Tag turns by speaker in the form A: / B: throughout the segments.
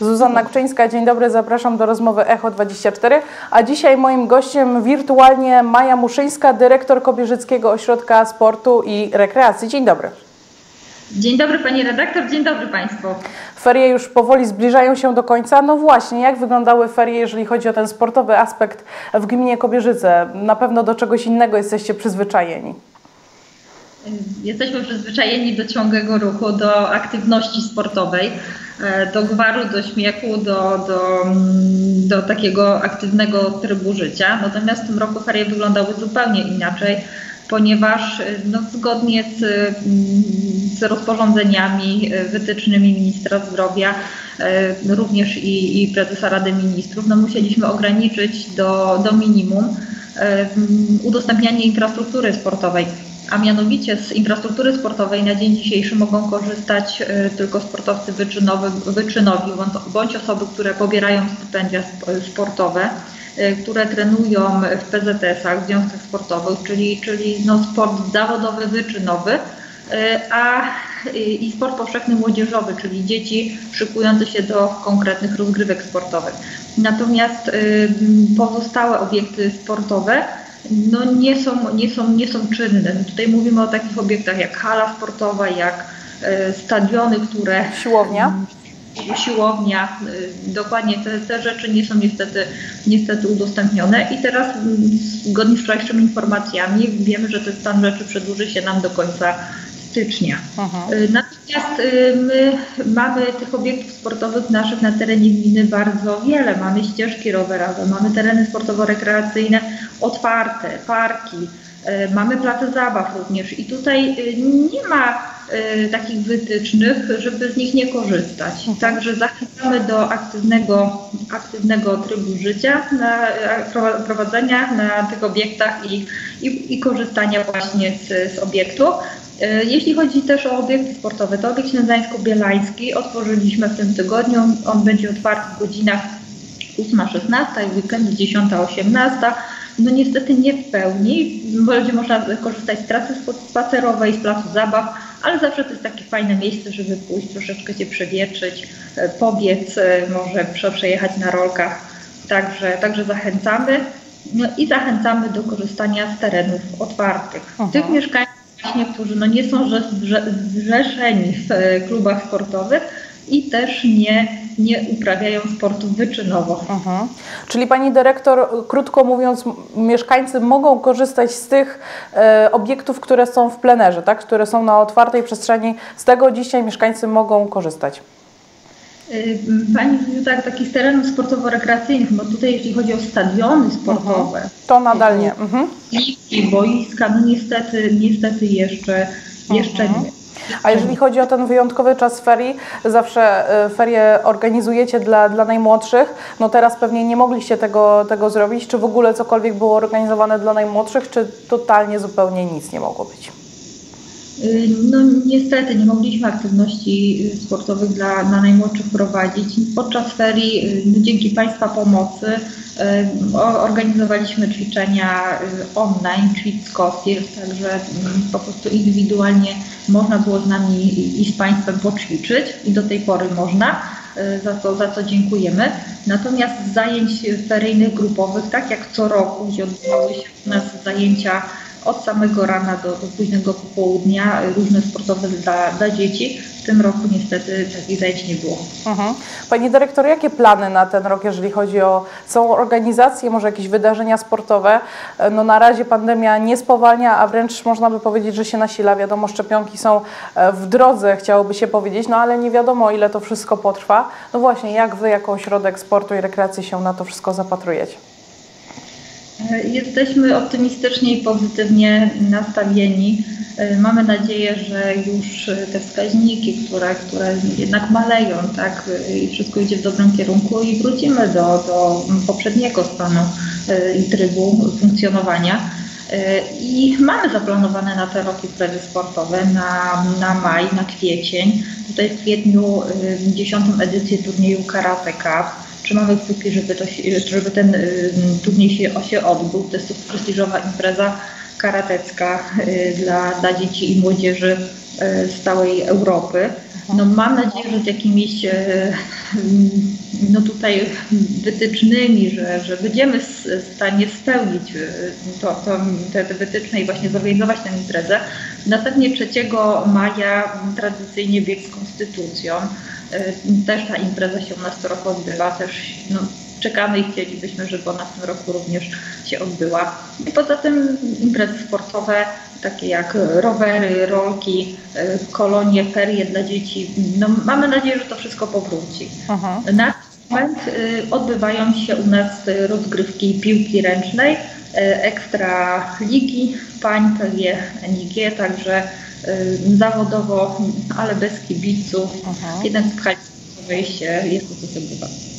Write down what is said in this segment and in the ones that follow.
A: Zuzanna Kuczyńska, dzień dobry, zapraszam do rozmowy Echo 24. A dzisiaj moim gościem wirtualnie Maja Muszyńska, dyrektor Kobierzyckiego Ośrodka Sportu i Rekreacji. Dzień dobry.
B: Dzień dobry Pani redaktor, dzień dobry Państwu.
A: Ferie już powoli zbliżają się do końca. No właśnie, jak wyglądały ferie, jeżeli chodzi o ten sportowy aspekt w gminie Kobierzyce? Na pewno do czegoś innego jesteście przyzwyczajeni.
B: Jesteśmy przyzwyczajeni do ciągłego ruchu, do aktywności sportowej, do gwaru, do śmiechu, do, do, mm, do takiego aktywnego trybu życia. Natomiast w tym roku ferie wyglądały zupełnie inaczej, ponieważ e, no, zgodnie z, mm, z rozporządzeniami, e, wytycznymi ministra zdrowia, również i, i prezesa Rady Ministrów, no, musieliśmy ograniczyć do, do minimum udostępnianie infrastruktury sportowej a mianowicie z infrastruktury sportowej na dzień dzisiejszy mogą korzystać e, tylko sportowcy wyczynowi bądź osoby, które pobierają stypendia sportowe, e, które trenują w PZS-ach, w związkach sportowych, czyli, czyli no sport zawodowy, wyczynowy, e, a i sport powszechny młodzieżowy, czyli dzieci szykujące się do konkretnych rozgrywek sportowych. Natomiast pozostałe obiekty sportowe no nie są, nie są, nie są czynne. Tutaj mówimy o takich obiektach jak hala sportowa, jak e, stadiony, które...
A: Siłownia?
B: Siłownia, e, dokładnie te, te rzeczy nie są niestety, niestety udostępnione i teraz zgodnie z wczorajszymi informacjami wiemy, że ten stan rzeczy przedłuży się nam do końca stycznia. Aha. Y, natomiast y, my mamy tych obiektów sportowych naszych na terenie gminy bardzo wiele. Mamy ścieżki rowerowe, mamy tereny sportowo-rekreacyjne otwarte, parki, y, mamy place zabaw również i tutaj nie ma takich wytycznych, żeby z nich nie korzystać. Mhm. Także zachęcamy do aktywnego, aktywnego trybu życia, na prowadzenia na tych obiektach i, i, i korzystania właśnie z, z obiektów. E, jeśli chodzi też o obiekty sportowe, to obiekt ślęzańsko-bielański otworzyliśmy w tym tygodniu. On będzie otwarty w godzinach 8-16 i weekend 10-18. No niestety nie w pełni, bo będzie można korzystać z trasy spacerowej, z placu zabaw, ale zawsze to jest takie fajne miejsce, żeby pójść, troszeczkę się przewietrzyć, e, pobiec, e, może przejechać na rolkach. Także, także zachęcamy. No i zachęcamy do korzystania z terenów otwartych. Aha. Tych mieszkańców właśnie, którzy no nie są zrzeszeni w e, klubach sportowych i też nie, nie uprawiają sportu wyczynowo.
A: Mhm. Czyli pani dyrektor, krótko mówiąc, mieszkańcy mogą korzystać z tych e, obiektów, które są w plenerze, tak? które są na otwartej przestrzeni. Z tego dzisiaj mieszkańcy mogą korzystać.
B: Y, pani mówiła tak, takich terenów sportowo-rekreacyjnych, bo tutaj jeśli chodzi o stadiony sportowe,
A: mhm. to nadal nie. Mhm.
B: I boiska, no niestety, niestety jeszcze, jeszcze mhm. nie.
A: A jeżeli chodzi o ten wyjątkowy czas ferii, zawsze y, ferie organizujecie dla, dla najmłodszych, no teraz pewnie nie mogliście tego, tego zrobić. Czy w ogóle cokolwiek było organizowane dla najmłodszych, czy totalnie zupełnie nic nie mogło być?
B: Y, no niestety nie mogliśmy aktywności y, sportowych dla, dla najmłodszych prowadzić. Podczas ferii, no, dzięki Państwa pomocy, organizowaliśmy ćwiczenia online, Tweetskofir, także mm, po prostu indywidualnie można było z nami i z Państwem poćwiczyć i do tej pory można, za co, za co dziękujemy. Natomiast zajęć feryjnych grupowych, tak jak co roku, gdzie odbywały się u nas zajęcia od samego rana do, do późnego popołudnia, różne sportowe dla, dla dzieci. W tym roku niestety takich zajęć nie było.
A: Mhm. Pani dyrektor, jakie plany na ten rok, jeżeli chodzi o są organizacje, może jakieś wydarzenia sportowe? No na razie pandemia nie spowalnia, a wręcz można by powiedzieć, że się nasila. Wiadomo, szczepionki są e, w drodze, chciałoby się powiedzieć, no ale nie wiadomo, ile to wszystko potrwa. No właśnie, jak Wy jako ośrodek sportu i rekreacji się na to wszystko zapatrujecie?
B: Jesteśmy optymistycznie i pozytywnie nastawieni. Mamy nadzieję, że już te wskaźniki, które, które jednak maleją, tak, i wszystko idzie w dobrym kierunku i wrócimy do, do poprzedniego stanu i trybu funkcjonowania. I mamy zaplanowane na te roki imprezy sportowe na, na maj, na kwiecień. Tutaj w kwietniu dziesiątą edycję turnieju Karate Cup czy mamy kciuki, żeby, to, żeby ten y, turniej się, się odbył. To jest prestiżowa impreza karatecka y, dla, dla dzieci i młodzieży z całej Europy. No mam nadzieję, że z jakimiś no tutaj wytycznymi, że, że będziemy w stanie spełnić to, to, te, te wytyczne i właśnie zorganizować tę imprezę. Następnie 3 maja tradycyjnie bieg z konstytucją. Też ta impreza się u nas co roku odbywa, też no, czekamy i chcielibyśmy, żeby ona w tym roku również się odbyła. I poza tym imprezy sportowe, takie jak rowery, rolki, e, kolonie, ferie dla dzieci. No, mamy nadzieję, że to wszystko powróci. Aha. Na ten moment e, odbywają się u nas rozgrywki piłki ręcznej, e, ekstra ligi pań, PG, NIG, także zawodowo, ale bez kibiców. Aha. Jednak w wejście jest to, co się odbywa.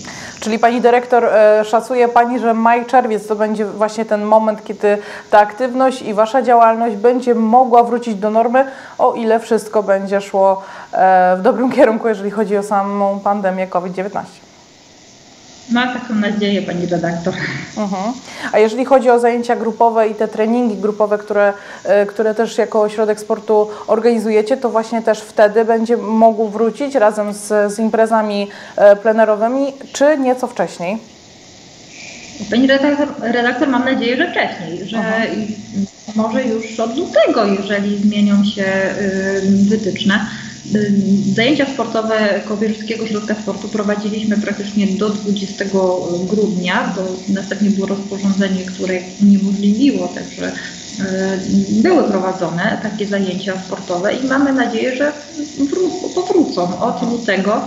A: Czyli Pani Dyrektor, e, szacuje Pani, że maj, czerwiec to będzie właśnie ten moment, kiedy ta aktywność i Wasza działalność będzie mogła wrócić do normy, o ile wszystko będzie szło e, w dobrym kierunku, jeżeli chodzi o samą pandemię COVID-19.
B: Ma taką nadzieję pani redaktor.
A: Mhm. A jeżeli chodzi o zajęcia grupowe i te treningi grupowe, które, e, które też jako ośrodek sportu organizujecie, to właśnie też wtedy będzie mógł wrócić razem z, z imprezami e, plenerowymi, czy nieco wcześniej?
B: Pani redaktor, redaktor mam nadzieję, że wcześniej, że mhm. może już od lutego, jeżeli zmienią się y, wytyczne. Zajęcia sportowe Kowierskiego Ośrodka Sportu prowadziliśmy praktycznie do 20 grudnia. To następnie było rozporządzenie, które uniemożliwiło także były prowadzone takie zajęcia sportowe i mamy nadzieję, że powrócą od lutego.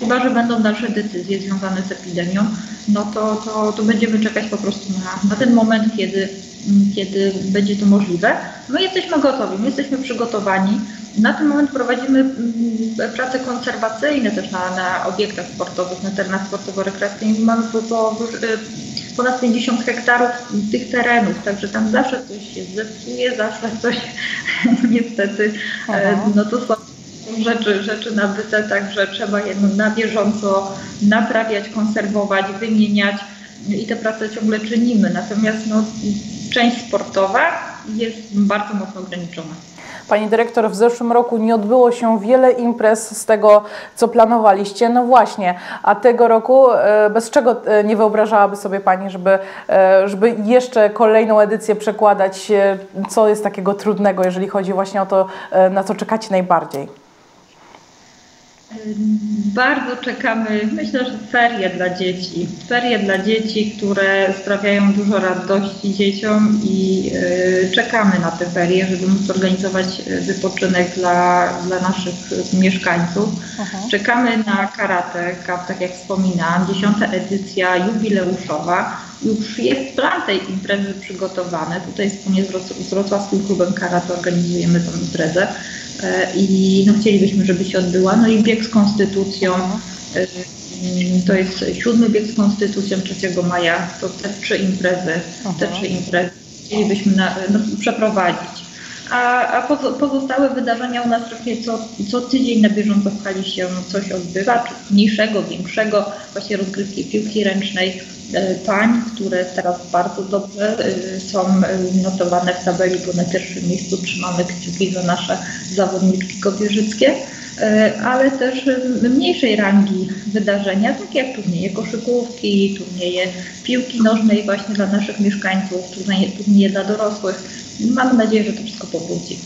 B: Chyba, że będą dalsze decyzje związane z epidemią, no to, to, to będziemy czekać po prostu na, na ten moment, kiedy, kiedy będzie to możliwe. My jesteśmy gotowi, my jesteśmy przygotowani. Na ten moment prowadzimy mm, prace konserwacyjne też na, na obiektach sportowych, na terenach sportowo-rekreacyjnych. Mamy po, po, y, ponad 50 hektarów tych terenów, także tam zawsze coś się zepsuje, zawsze coś niestety, e, no to są rzeczy, rzeczy nabyte, także trzeba je na bieżąco naprawiać, konserwować, wymieniać i te prace ciągle czynimy. Natomiast no, część sportowa jest bardzo mocno ograniczona.
A: Pani dyrektor, w zeszłym roku nie odbyło się wiele imprez z tego, co planowaliście. No właśnie, a tego roku e, bez czego e, nie wyobrażałaby sobie Pani, żeby, e, żeby jeszcze kolejną edycję przekładać? Co jest takiego trudnego, jeżeli chodzi właśnie o to, na co czekacie najbardziej?
B: Bardzo czekamy, myślę, że ferie dla dzieci. Ferie dla dzieci, które sprawiają dużo radości dzieciom i y, czekamy na te ferie, żeby móc organizować y, wypoczynek dla, dla naszych mieszkańców. Aha. Czekamy na Karate tak jak wspominałam, dziesiąta edycja jubileuszowa. Już jest plan tej imprezy przygotowany. Tutaj wspólnie z Wrocławskim Klubem Karate organizujemy tę imprezę. E, i no, chcielibyśmy, żeby się odbyła. No i bieg z konstytucją. E, to jest siódmy bieg z konstytucją 3 maja. To te trzy imprezy, te trzy imprezy chcielibyśmy na, no, przeprowadzić. A, a pozostałe wydarzenia u nas trochę co, co tydzień na bieżąco w hali się coś odbywa, czy mniejszego, większego, właśnie rozgrywki piłki ręcznej, pań, które teraz bardzo dobrze e, są e, notowane w tabeli, bo na pierwszym miejscu trzymamy kciuki za nasze zawodniczki kobierzyckie, ale też mniejszej rangi wydarzenia, takie jak turnieje koszykówki, turnieje piłki nożnej właśnie dla naszych mieszkańców, turnieje, turnieje dla dorosłych. Mam nadzieję, że to wszystko powróci.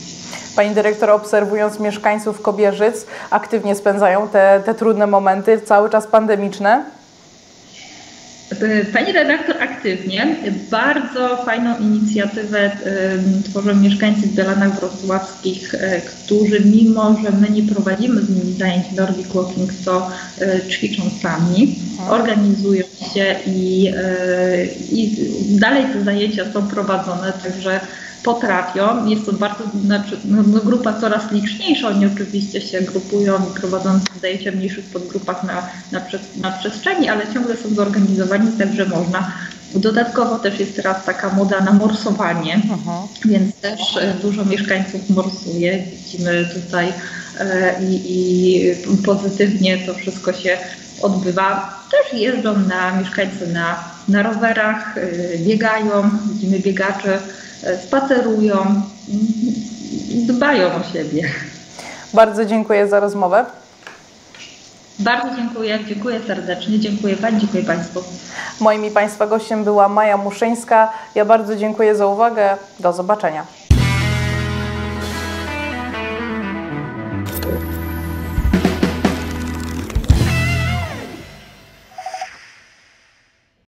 A: Pani dyrektor, obserwując mieszkańców Kobierzyc, aktywnie spędzają te, te trudne momenty, cały czas pandemiczne?
B: Pani redaktor aktywnie. Bardzo fajną inicjatywę tworzą mieszkańcy w Bielanach Wrocławskich, e, którzy mimo, że my nie prowadzimy z nimi zajęć Nordic Walking, to e, ćwiczą sami, organizują się i, e, i dalej te zajęcia są prowadzone, także potrafią. Jest to bardzo, znaczy, no, no, grupa coraz liczniejsza. Oni oczywiście się grupują i prowadzą zajęcia w mniejszych podgrupach na, na, na przestrzeni, ale ciągle są zorganizowani, także można. Dodatkowo też jest teraz taka moda na morsowanie, Aha. więc też e, dużo mieszkańców morsuje. Widzimy tutaj e, i, i pozytywnie to wszystko się odbywa. Też jeżdżą na mieszkańcy na, na rowerach, e, biegają, widzimy biegaczy spacerują, dbają o siebie.
A: Bardzo dziękuję za rozmowę.
B: Bardzo dziękuję, dziękuję serdecznie, dziękuję Pani, dziękuję Państwu.
A: Moim i Państwa gościem była Maja Muszyńska. Ja bardzo dziękuję za uwagę. Do zobaczenia.